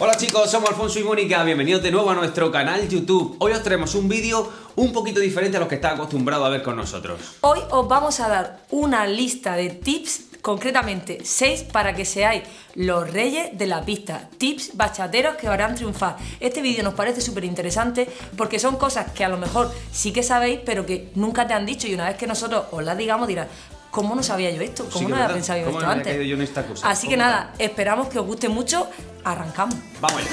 Hola chicos, somos Alfonso y Mónica, bienvenidos de nuevo a nuestro canal YouTube. Hoy os traemos un vídeo un poquito diferente a los que está acostumbrado a ver con nosotros. Hoy os vamos a dar una lista de tips, concretamente 6 para que seáis los reyes de la pista. Tips bachateros que harán triunfar. Este vídeo nos parece súper interesante porque son cosas que a lo mejor sí que sabéis, pero que nunca te han dicho y una vez que nosotros os las digamos dirás, ¿cómo no sabía yo esto? ¿Cómo Sí no había pensado yo ¿Cómo esto antes? caído yo en esta cosa? Así que ¿Cómo nada, esperamos que os guste mucho. Arrancamos. Vamos allá.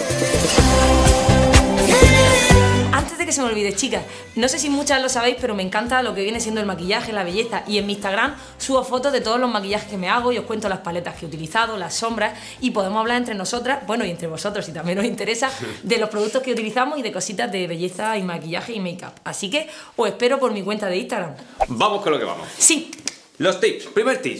Antes de que se me olvide, chicas, no sé si muchas lo sabéis, pero me encanta lo que viene siendo el maquillaje, la belleza. Y en mi Instagram subo fotos de todos los maquillajes que me hago y os cuento las paletas que he utilizado, las sombras, y podemos hablar entre nosotras, bueno, y entre vosotros, si también os interesa, de los productos que utilizamos y de cositas de belleza y maquillaje y make-up. Así que os espero por mi cuenta de Instagram. Vamos con lo que vamos. Sí, Los tips. Primer tip.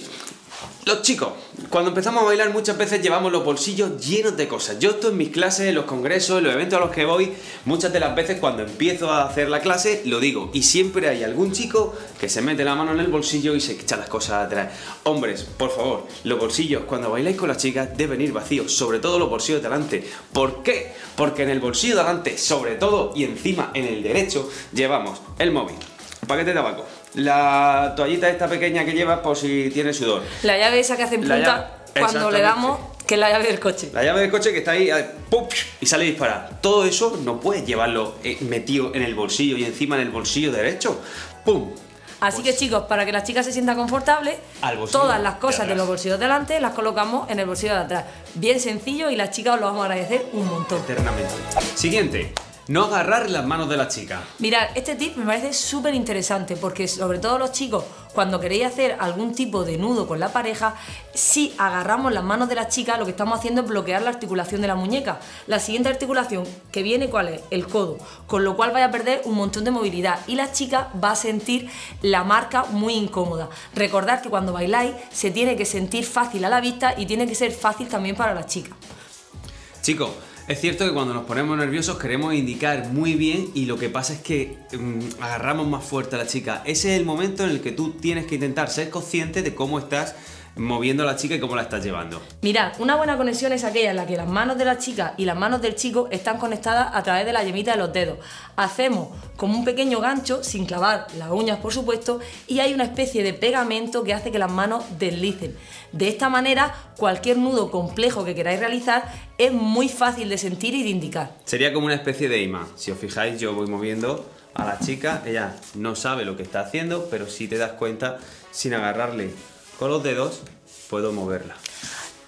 Los chicos, cuando empezamos a bailar muchas veces llevamos los bolsillos llenos de cosas. Yo esto en mis clases, en los congresos, en los eventos a los que voy, muchas de las veces cuando empiezo a hacer la clase lo digo. Y siempre hay algún chico que se mete la mano en el bolsillo y se echa las cosas atrás. Hombres, por favor, los bolsillos cuando bailáis con las chicas deben ir vacíos, sobre todo los bolsillos de delante. ¿Por qué? Porque en el bolsillo de delante, sobre todo y encima en el derecho, llevamos el móvil, paquete de tabaco, la toallita esta pequeña que llevas por si tienes sudor. la llave esa que hace punta llave, cuando le damos, que es la llave del coche. La llave del coche que está ahí eh, ¡pum! y sale disparada. Todo eso no puedes llevarlo eh, metido en el bolsillo y encima en el bolsillo derecho. ¡Pum! Así que chicos, para que las chicas se sientan confortables, Pues todas las de cosas de, atrás. los bolsillos de delante las colocamos en el bolsillo de atrás. Bien sencillo y las chicas os lo vamos a agradecer un montón. Eternamente. Siguiente. No agarrar las manos de la chica. Mirad, este tip me parece súper interesante porque sobre todo los chicos, cuando queréis hacer algún tipo de nudo con la pareja, si agarramos las manos de la chica, lo que estamos haciendo es bloquear la articulación de la muñeca. La siguiente articulación que viene, ¿cuál es? El codo. Con lo cual vaya a perder un montón de movilidad y la chica va a sentir la marca muy incómoda. Recordad que cuando bailáis se tiene que sentir fácil a la vista y tiene que ser fácil también para la chica. Chicos, es cierto que cuando nos ponemos nerviosos queremos indicar muy bien y lo que pasa es que mm, agarramos más fuerte a la chica. Ese es el momento en el que tú tienes que intentar ser consciente de cómo estás moviendo a la chica y cómo la estás llevando. Mirad, una buena conexión es aquella en la que las manos de la chica y las manos del chico están conectadas a través de la yemita de los dedos. Hacemos como un pequeño gancho, sin clavar las uñas por supuesto, y hay una especie de pegamento que hace que las manos deslicen. De esta manera, cualquier nudo complejo que queráis realizar es muy fácil de sentir y de indicar. Sería como una especie de imán. Si os fijáis, yo voy moviendo a la chica, ella no sabe lo que está haciendo, pero si te das cuenta, sin agarrarle con los dedos, puedo moverla.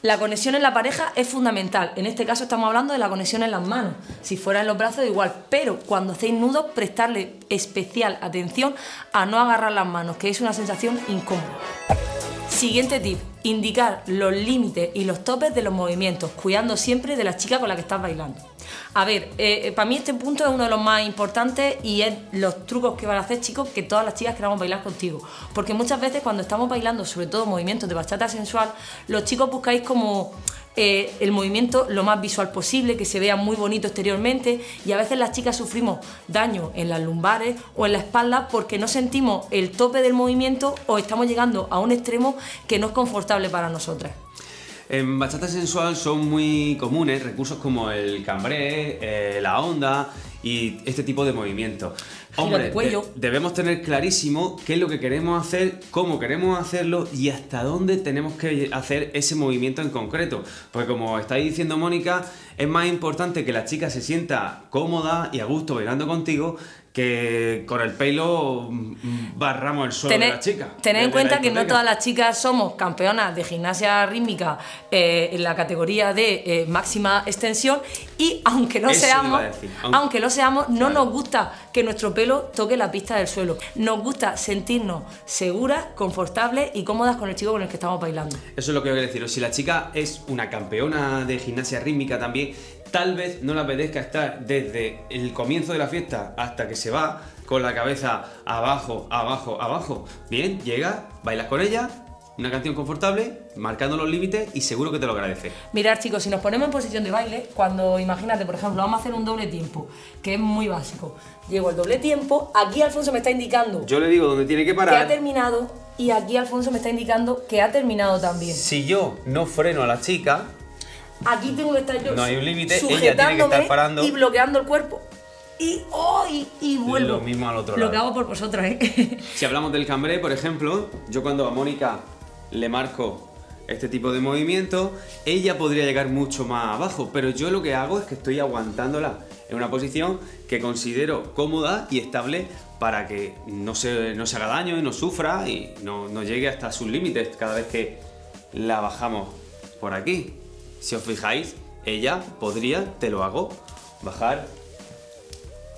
La conexión en la pareja es fundamental. En este caso estamos hablando de la conexión en las manos. Si fuera en los brazos igual, pero cuando hacéis nudos prestarle especial atención a no agarrar las manos, que es una sensación incómoda. Siguiente tip, indicar los límites y los topes de los movimientos, cuidando siempre de la chica con la que estás bailando. A ver, eh, para mí este punto es uno de los más importantes y es los trucos que van a hacer chicos que todas las chicas queramos bailar contigo. Porque muchas veces cuando estamos bailando, sobre todo movimientos de bachata sensual, los chicos buscáis como eh, el movimiento lo más visual posible, que se vea muy bonito exteriormente y a veces las chicas sufrimos daño en las lumbares o en la espalda porque no sentimos el tope del movimiento o estamos llegando a un extremo que no es confortable para nosotras. En bachata sensual son muy comunes recursos como el cambré, eh, la onda y este tipo de movimientos. Cuello. de- debemos tener clarísimo qué es lo que queremos hacer, cómo queremos hacerlo y hasta dónde tenemos que hacer ese movimiento en concreto. Porque como estáis diciendo Mónica, es más importante que la chica se sienta cómoda y a gusto bailando contigo que con el pelo mm, barramos el suelo de la chica. tened en cuenta que no todas las chicas somos campeonas de gimnasia rítmica eh, en la categoría de eh, máxima extensión y aunque no Eso seamos, decir, aunque- aunque lo seamos, no nos gusta que nuestro pelo toque la pista del suelo. Nos gusta sentirnos seguras, confortables y cómodas con el chico con el que estamos bailando. Eso es lo que voy a deciros. Si la chica es una campeona de gimnasia rítmica también, tal vez no le apetezca estar desde el comienzo de la fiesta hasta que se va con la cabeza abajo, abajo, abajo. Bien, llega, bailas con ella, una canción confortable, marcando los límites y seguro que te lo agradece. Mirad chicos, si nos ponemos en posición de baile, cuando imagínate, por ejemplo, vamos a hacer un doble tiempo, que es muy básico. Llego el doble tiempo, aquí Alfonso me está indicando Yo le digo dónde tiene que que ha parar. terminado y aquí Alfonso me está indicando que ha terminado también. Si yo no freno a la chica, aquí tengo que estar yo. No hay un límite, ella tiene que sujetándome estar parando. Y bloqueando el cuerpo. Y, oh, y, y vuelvo. Lo mismo al otro Lo lado. que hago por vosotros, ¿eh? Si hablamos del cambré, por ejemplo, yo cuando a Mónica le marco este tipo de movimiento, ella podría llegar mucho más abajo, pero yo lo que hago es que estoy aguantándola en una posición que considero cómoda y estable para que no se, no se haga daño y no sufra y no, no llegue hasta sus límites cada vez que la bajamos por aquí. Si os fijáis, ella podría, te lo hago, bajar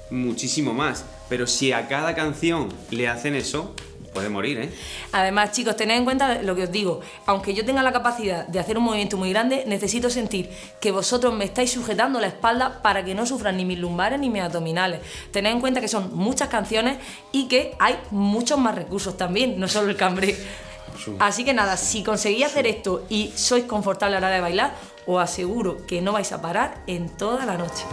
muchísimo más. Pero si a cada canción le hacen eso, puede morir, ¿eh? Además, chicos, tened en cuenta lo que os digo. Aunque yo tenga la capacidad de hacer un movimiento muy grande, necesito sentir que vosotros me estáis sujetando la espalda para que no sufran ni mis lumbares ni mis abdominales. Tened en cuenta que son muchas canciones y que hay muchos más recursos también, no solo el cambré. Así que nada, si conseguís hacer esto y sois confortables a la hora de bailar, os aseguro que no vais a parar en toda la noche.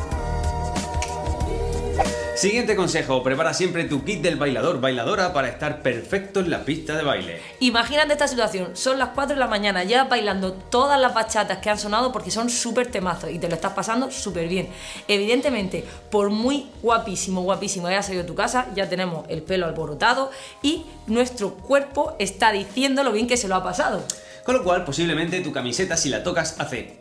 Siguiente consejo, prepara siempre tu kit del bailador, bailadora para estar perfecto en la pista de baile. Imagínate esta situación, son las 4 de la mañana, ya bailando todas las bachatas que han sonado porque son súper temazos y te lo estás pasando súper bien. Evidentemente, por muy guapísimo, guapísimo haya salido de tu casa, ya tenemos el pelo alborotado y nuestro cuerpo está diciendo lo bien que se lo ha pasado. Con lo cual, posiblemente tu camiseta, si la tocas, hace...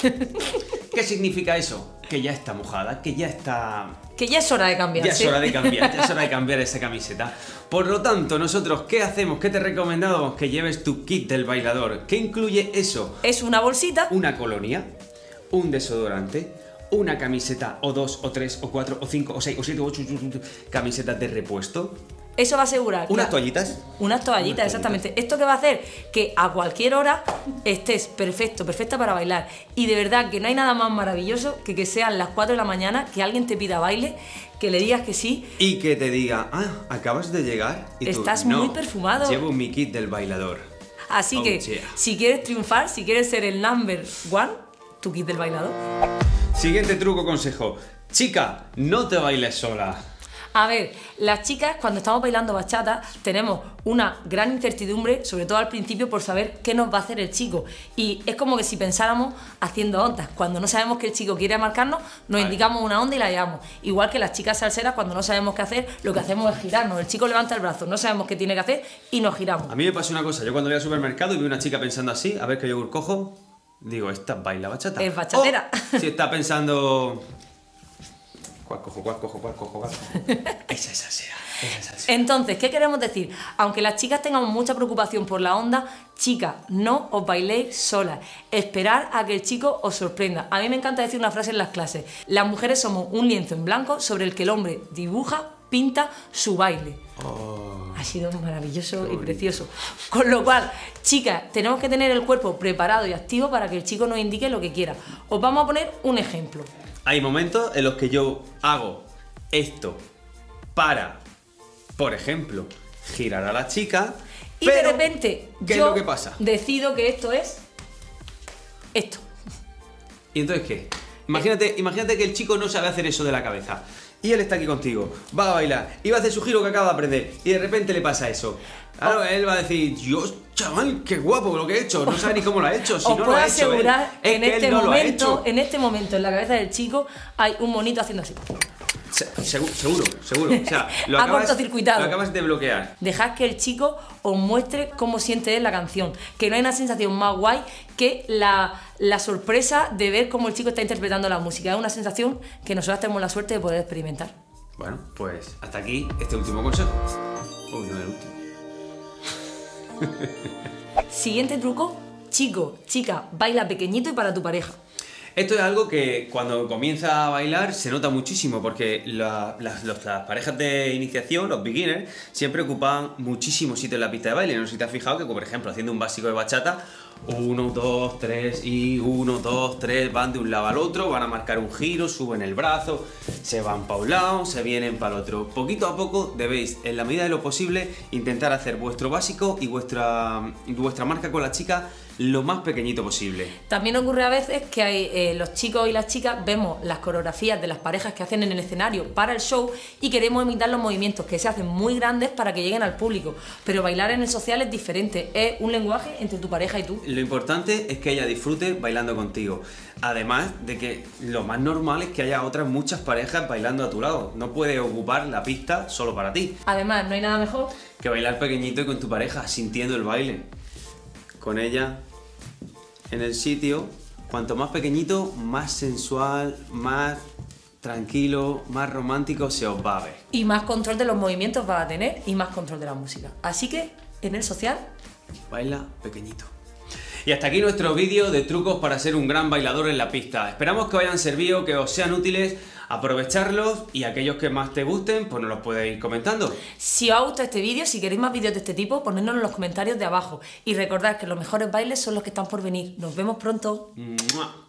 ¿Qué significa eso? Que ya está mojada, que ya está Que ya es hora de cambiar. Ya es hora de cambiar, ya es hora de cambiar esa camiseta. Por lo tanto, nosotros, ¿qué hacemos? ¿Qué te recomendamos? Que lleves tu kit del bailador. ¿Qué incluye eso? Es una bolsita Una colonia, un desodorante, una camiseta, o dos, o tres, o cuatro, o cinco, o seis, o siete, o ocho, camisetas de repuesto, Eso va a asegurar. que- unas toallitas. Unas toallitas, exactamente. Esto que va a hacer que a cualquier hora estés perfecto, perfecta para bailar. Y de verdad que no hay nada más maravilloso que que sean las 4 de la mañana, que alguien te pida baile, que le digas que sí. Y que te diga, ah, acabas de llegar. Y tú, Estás "No, muy perfumado". Llevo mi kit del bailador. Así Oh, que yeah. si quieres triunfar, si quieres ser el number one, tu kit del bailador. Siguiente truco consejo. Chica, no te bailes sola. A ver, las chicas cuando estamos bailando bachata tenemos una gran incertidumbre, sobre todo al principio, por saber qué nos va a hacer el chico. Y es como que si pensáramos haciendo ondas. Cuando no sabemos que el chico quiere marcarnos, nos indicamos una onda y la llevamos. Igual que las chicas salseras, cuando no sabemos qué hacer, lo que hacemos es girarnos. El chico levanta el brazo, no sabemos qué tiene que hacer y nos giramos. A mí me pasó una cosa, yo cuando voy al supermercado y veo una chica pensando así, a ver qué yogur cojo, digo, esta baila bachata. Es bachatera. Si está pensando, ¿cuál cojo, cuál cojo, cuál cojo, cuál cojo? Esa es salsera, esa es. Entonces, ¿qué queremos decir? Aunque las chicas tengamos mucha preocupación por la onda, chicas, no os bailéis solas. Esperar a que el chico os sorprenda. A mí me encanta decir una frase en las clases. Las mujeres somos un lienzo en blanco sobre el que el hombre dibuja, pinta su baile. Ha sido maravilloso y precioso. Con lo cual, chicas, tenemos que tener el cuerpo preparado y activo para que el chico nos indique lo que quiera. Os vamos a poner un ejemplo. Hay momentos en los que yo hago esto para, por ejemplo, girar a la chica, Y pero, de repente, ¿qué yo es lo que pasa? decido que esto es esto. ¿Y entonces qué? Imagínate, imagínate que el chico no sabe hacer eso de la cabeza. Y él está aquí contigo, va a bailar y va a hacer su giro que acaba de aprender. Y de repente le pasa eso. Claro, él va a decir, Dios, chaval, qué guapo lo que he hecho. No sabe ni cómo lo ha hecho. Si Os no puedo lo ha hecho él. asegurar Es en este no momento, hecho. en este momento en la cabeza del chico hay un monito haciendo así. Se- Seguro, seguro, seguro. O sea, lo Ha acabas, cortocircuitado. lo acabas de bloquear. Dejad que el chico os muestre cómo siente él la canción. Que no hay una sensación más guay que la, la sorpresa de ver cómo el chico está interpretando la música. Es una sensación que nosotros tenemos la suerte de poder experimentar. Bueno, pues hasta aquí este último consejo. Uy, no el último. Siguiente truco, chico, chica, baila pequeñito y para tu pareja. Esto es algo que cuando comienza a bailar se nota muchísimo porque la- las, parejas de iniciación, los beginners, siempre ocupan muchísimo sitio en la pista de baile. No sé si te has fijado que, por ejemplo, haciendo un básico de bachata, uno, dos, tres y uno, dos, tres, van de un lado al otro, van a marcar un giro, suben el brazo, se van para un lado, se vienen para el otro. Poquito a poco debéis, en la medida de lo posible, intentar hacer vuestro básico y vuestra, vuestra marca con la chica lo más pequeñito posible. También ocurre a veces que hay, eh, los chicos y las chicas vemos las coreografías de las parejas que hacen en el escenario para el show y queremos imitar los movimientos que se hacen muy grandes para que lleguen al público. Pero bailar en el social es diferente, es un lenguaje entre tu pareja y tú. Lo importante es que ella disfrute bailando contigo. Además de que lo más normal es que haya otras muchas parejas bailando a tu lado. No puedes ocupar la pista solo para ti. Además, no hay nada mejor Que bailar pequeñito y con tu pareja, sintiendo el baile. Con ella en el sitio, cuanto más pequeñito, más sensual, más tranquilo, más romántico se os va a ver. y más control de los movimientos vas a tener y más control de la música. Así que en el social Baila pequeñito. Y hasta aquí nuestro vídeo de trucos para ser un gran bailador en la pista. Esperamos que os hayan servido, que os sean útiles, aprovecharlos y aquellos que más te gusten, pues nos los podéis ir comentando. Si os ha gustado este vídeo, si queréis más vídeos de este tipo, ponednos en los comentarios de abajo. Y recordad que los mejores bailes son los que están por venir. Nos vemos pronto. ¡Mua!